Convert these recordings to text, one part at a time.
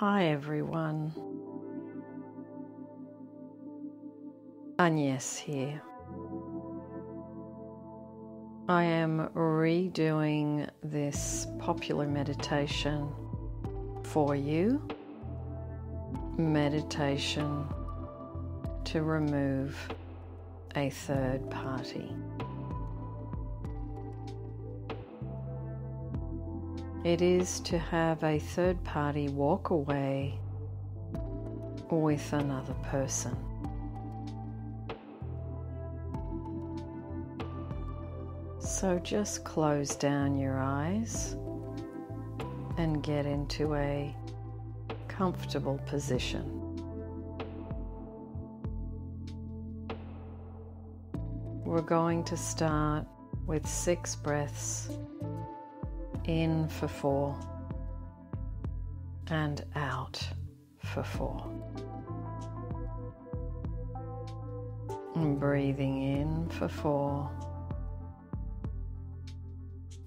Hi everyone. Agnes here. I am redoing this popular meditation for you. Meditation to remove a third party. It is to have a third party walk away with another person. So just close down your eyes and get into a comfortable position. We're going to start with six breaths in for four and out for four. And breathing in for four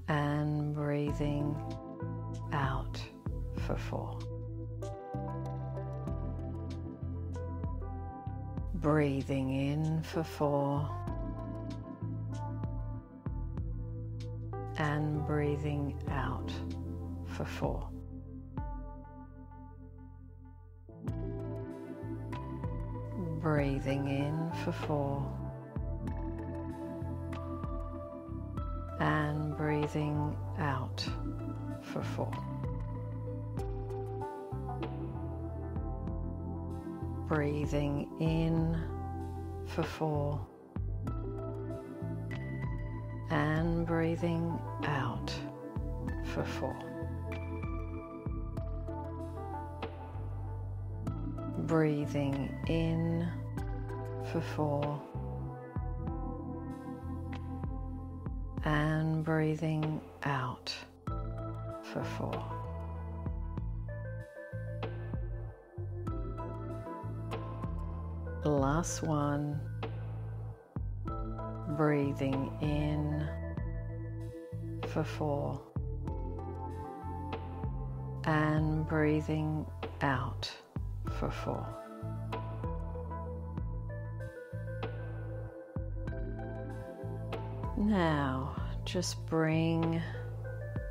and breathing out for four. Breathing in for four breathing out for four. Breathing in for four and breathing out for four. Breathing in for four and breathing out for four. Breathing in for four and breathing out for four. Last one breathing in for four and breathing out for four. Now, just bring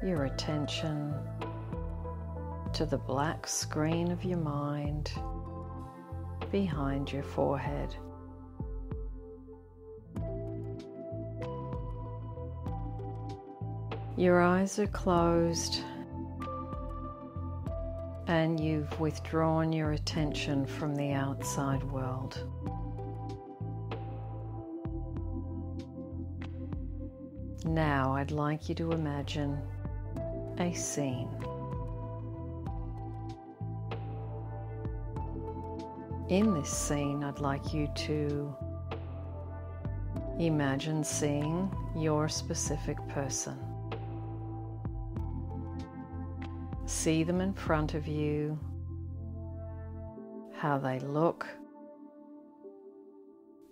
your attention to the black screen of your mind behind your forehead. Your eyes are closed and you've withdrawn your attention from the outside world. Now I'd like you to imagine a scene. In this scene, I'd like you to imagine seeing your specific person. See them in front of you, how they look,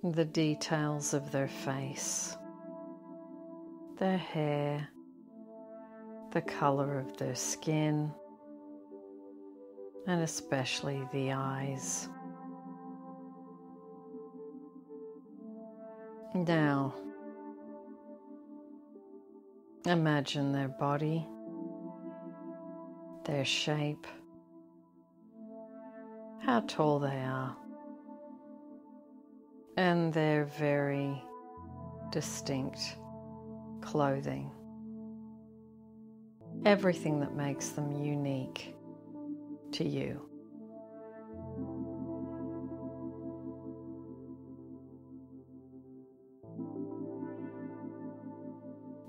the details of their face, their hair, the color of their skin, and especially the eyes. Now, imagine their body their shape, how tall they are, and their very distinct clothing. Everything that makes them unique to you.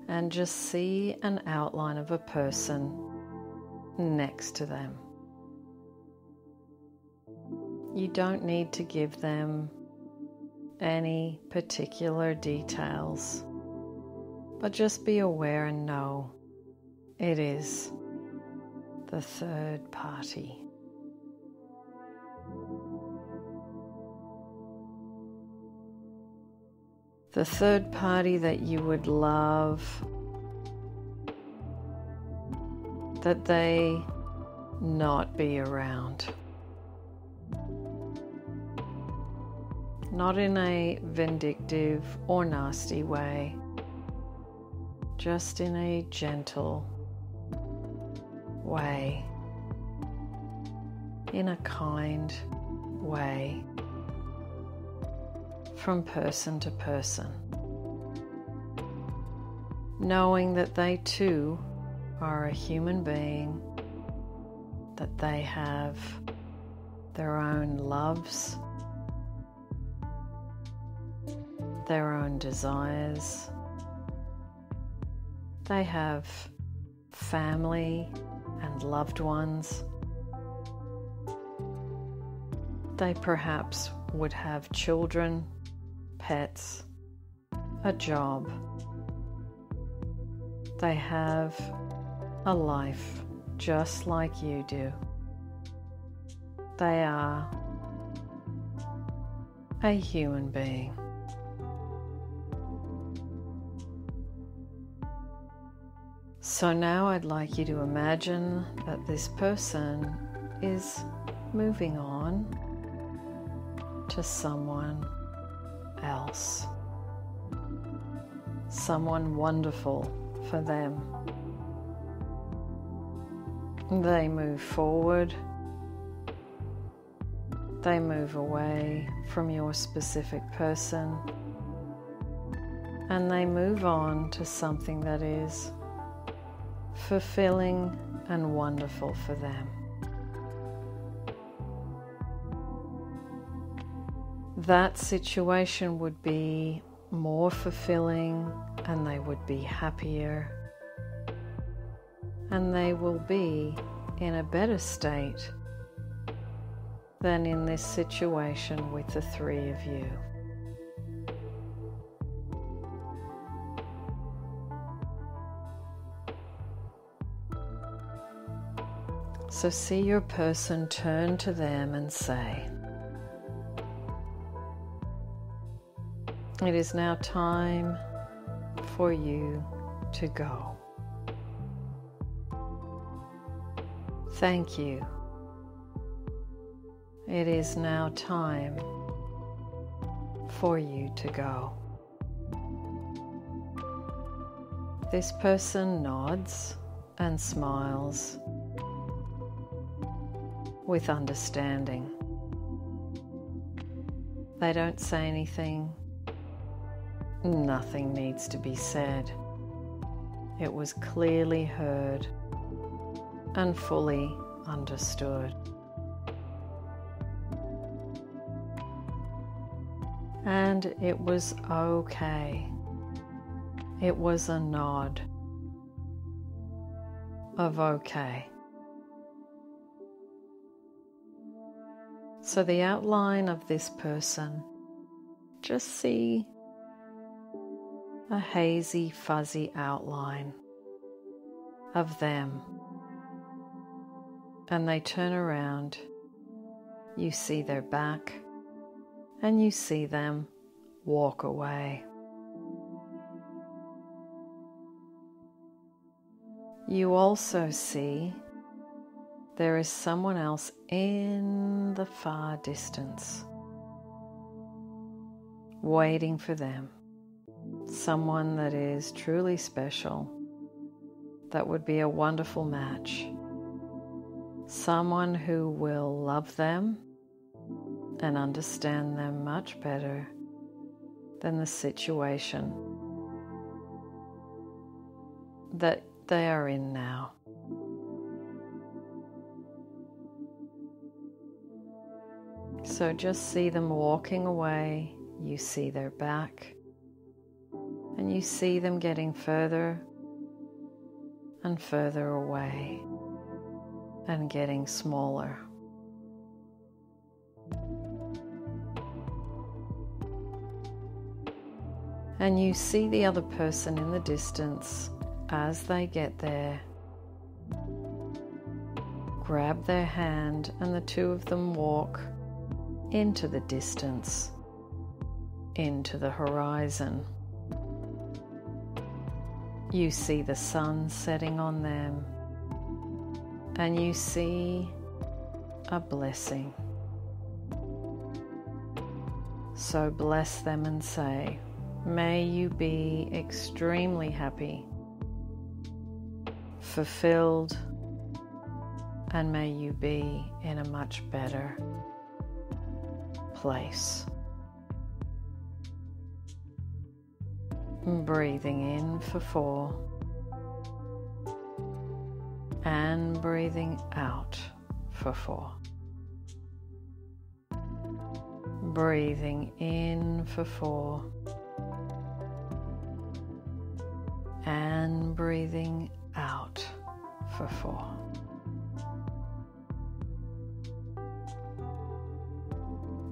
And just see an outline of a person next to them. You don't need to give them any particular details, but just be aware and know it is the third party. The third party that you would love that they not be around. Not in a vindictive or nasty way, just in a gentle way, in a kind way, from person to person, knowing that they too are a human being, that they have their own loves, their own desires. They have family and loved ones. They perhaps would have children, pets, a job. They have a life just like you do. They are a human being. So now I'd like you to imagine that this person is moving on to someone else, someone wonderful for them. They move forward, they move away from your specific person, and they move on to something that is fulfilling and wonderful for them. That situation would be more fulfilling and they would be happier and they will be in a better state than in this situation with the three of you. So see your person turn to them and say, It is now time for you to go. Thank you. It is now time for you to go. This person nods and smiles with understanding. They don't say anything, nothing needs to be said. It was clearly heard and fully understood. And it was okay. It was a nod of okay. So, the outline of this person, just see a hazy, fuzzy outline of them. And they turn around, you see their back, and you see them walk away. You also see there is someone else in the far distance waiting for them. Someone that is truly special, that would be a wonderful match. Someone who will love them and understand them much better than the situation that they are in now. So just see them walking away. You see their back, and you see them getting further and further away and getting smaller. And you see the other person in the distance as they get there. Grab their hand, and the two of them walk into the distance, into the horizon. You see the sun setting on them. And you see a blessing. So bless them and say, May you be extremely happy, fulfilled, and may you be in a much better place. Breathing in for four and breathing out for four. Breathing in for four and breathing out for four.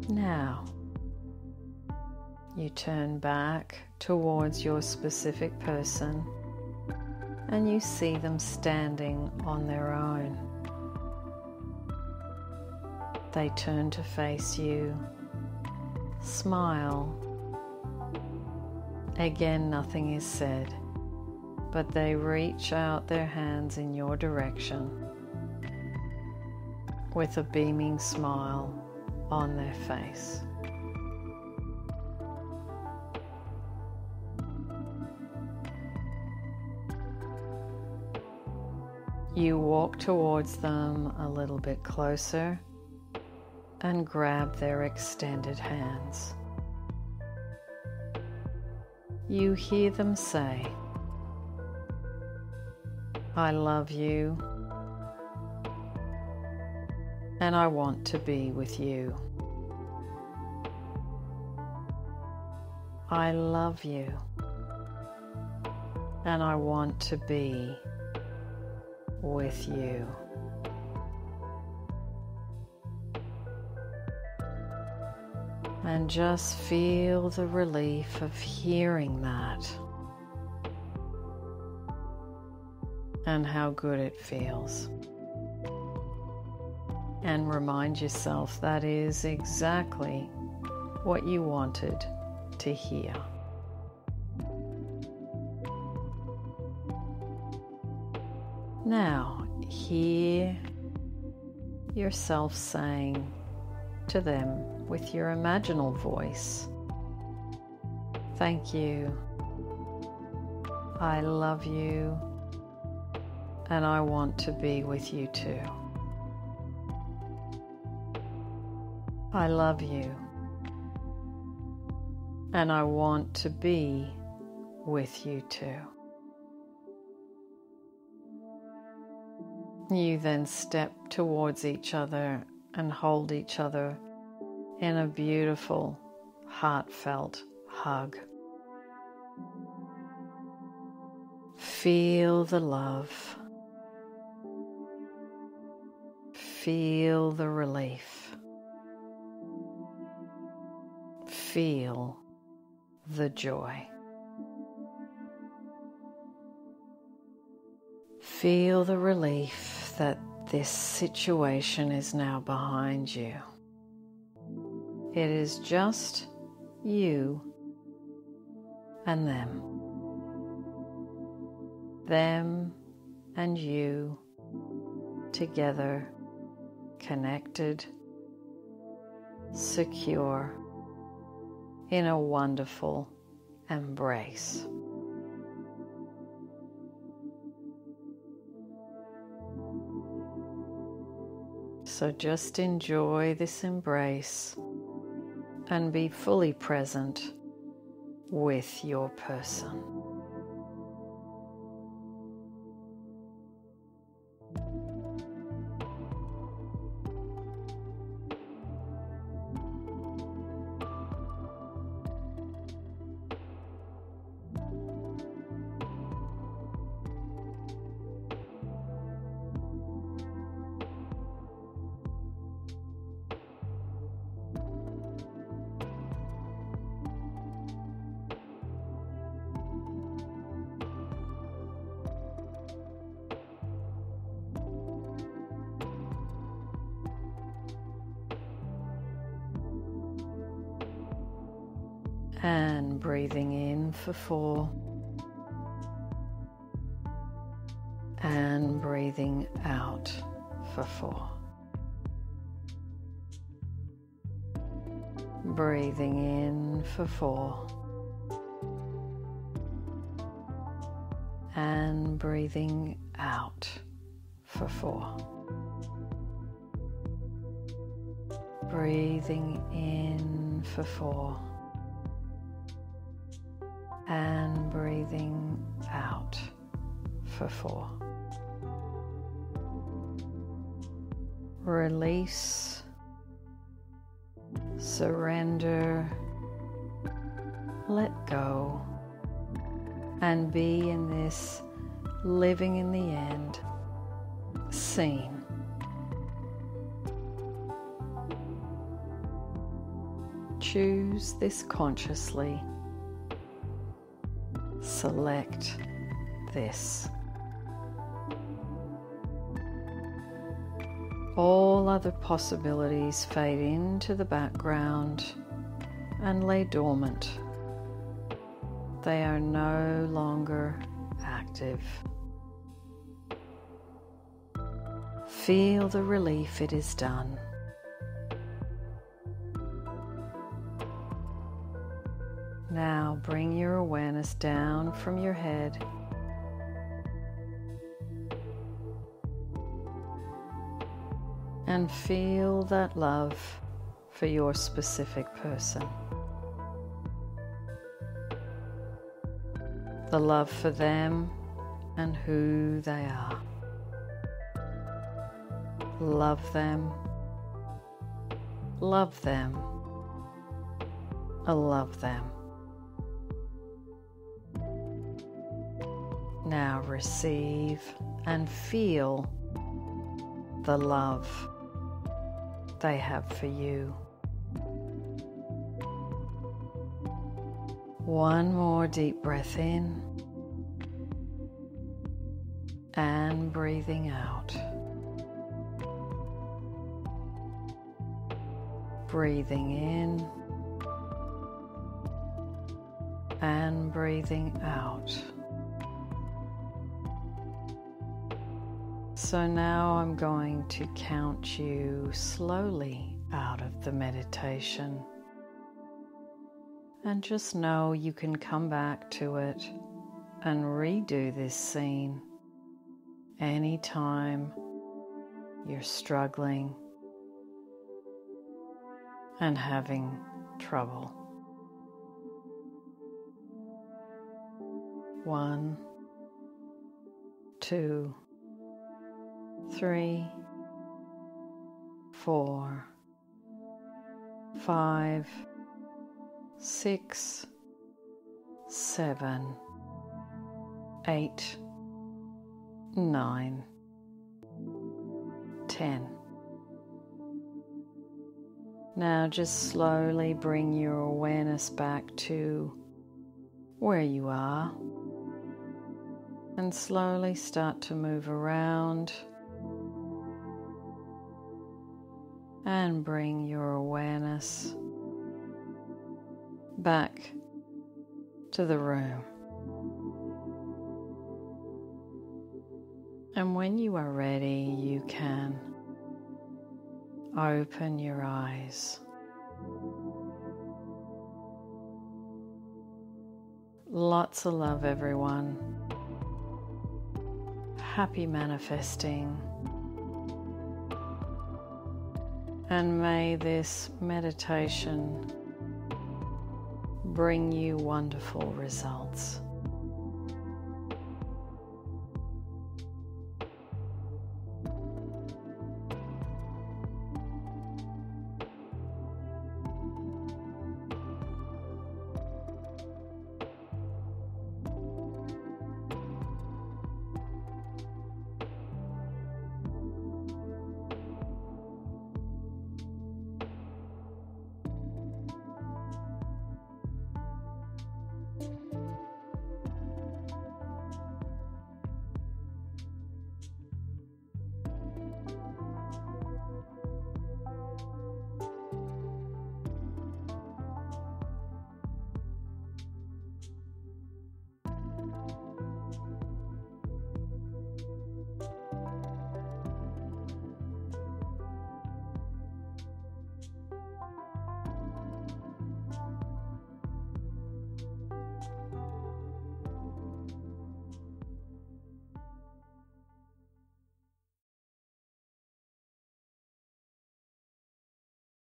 Now, you turn back towards your specific person and you see them standing on their own. They turn to face you, smile. Again, nothing is said, but they reach out their hands in your direction with a beaming smile on their face. You walk towards them a little bit closer and grab their extended hands. You hear them say, I love you and I want to be with you. I love you and I want to be with you. And just feel the relief of hearing that and how good it feels and remind yourself that is exactly what you wanted to hear. Now, hear yourself saying to them with your imaginal voice, Thank you. I love you. And I want to be with you too. I love you. And I want to be with you too. You then step towards each other and hold each other in a beautiful, heartfelt hug. Feel the love. Feel the relief. feel the joy. Feel the relief that this situation is now behind you. It is just you and them. Them and you together, connected, secure in a wonderful embrace. So just enjoy this embrace and be fully present with your person. And breathing in for four and breathing out for four. Breathing in for four. And breathing out for four. Breathing in for four. And breathing out for four. Release, surrender, let go, and be in this living in the end scene. Choose this consciously. Select this. All other possibilities fade into the background and lay dormant. They are no longer active. Feel the relief it is done. Bring your awareness down from your head and feel that love for your specific person. The love for them and who they are. Love them. Love them. I love them. Now receive and feel the love they have for you. One more deep breath in and breathing out. Breathing in and breathing out. So now I'm going to count you slowly out of the meditation. And just know you can come back to it and redo this scene anytime you're struggling and having trouble. One, two, three, four, five, six, seven, eight, nine, ten. Now just slowly bring your awareness back to where you are and slowly start to move around and bring your awareness back to the room. And when you are ready, you can open your eyes. Lots of love, everyone. Happy manifesting. And may this meditation bring you wonderful results.